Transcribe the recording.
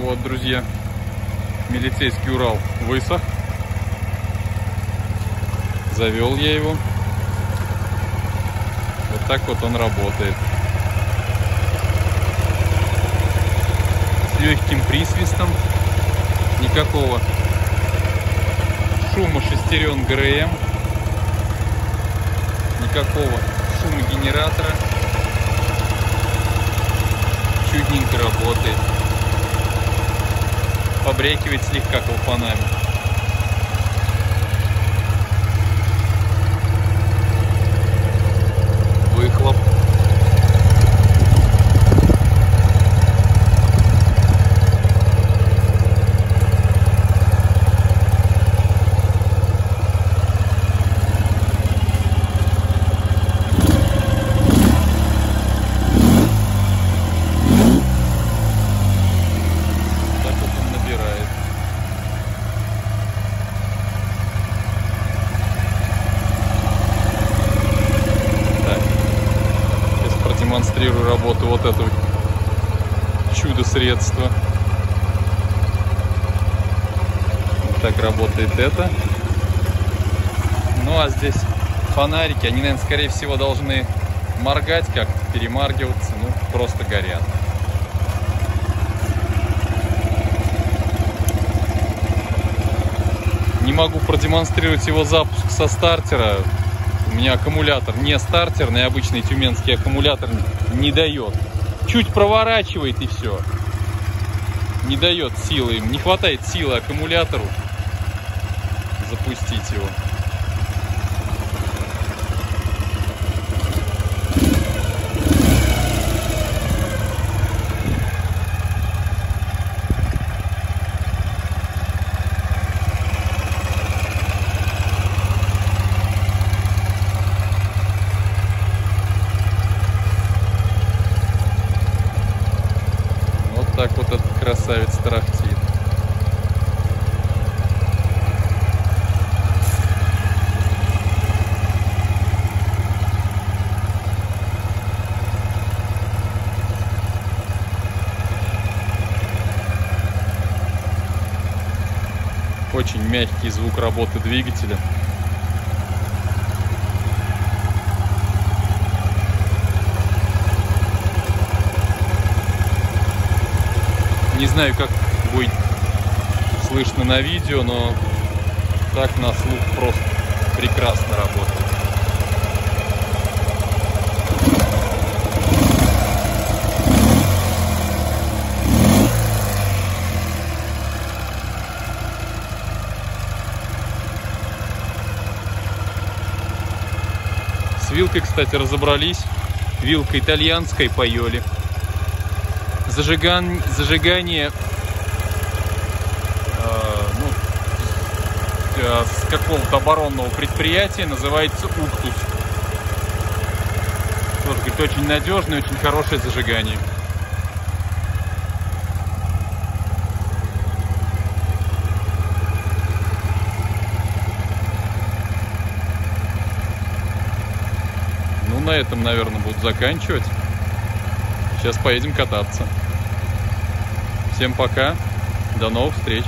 Ну вот, друзья, милицейский Урал высох. Завел я его. Вот так вот он работает. С легким присвистом. Никакого шума шестерен ГРМ. Никакого шума генератора. Чудненько работает побрякивает слегка колпанами. Выхлоп. Так вот он набирает. Так. Сейчас продемонстрирую работу вот этого чудо-средства. Так работает это. Ну а здесь фонарики, они, наверное, скорее всего должны моргать как-то, перемаргиваться, ну, просто горят. Не могу продемонстрировать его запуск со стартера. У меня аккумулятор не стартерный, обычный тюменский аккумулятор не дает. Чуть проворачивает и все. Не дает силы им. Не хватает силы аккумулятору запустить его. Вот так вот этот красавец тарахтит. Очень мягкий звук работы двигателя. Не знаю, как будет слышно на видео, но так на слух просто прекрасно работает. С вилкой, кстати, разобрались. Вилка итальянская пайоли. Зажиган... Зажигание э, ну, э, с какого-то оборонного предприятия называется Уктус. Тоже, говорит, очень надежное, очень хорошее зажигание. Ну, на этом, наверное, буду заканчивать. Сейчас поедем кататься. Всем пока. До новых встреч.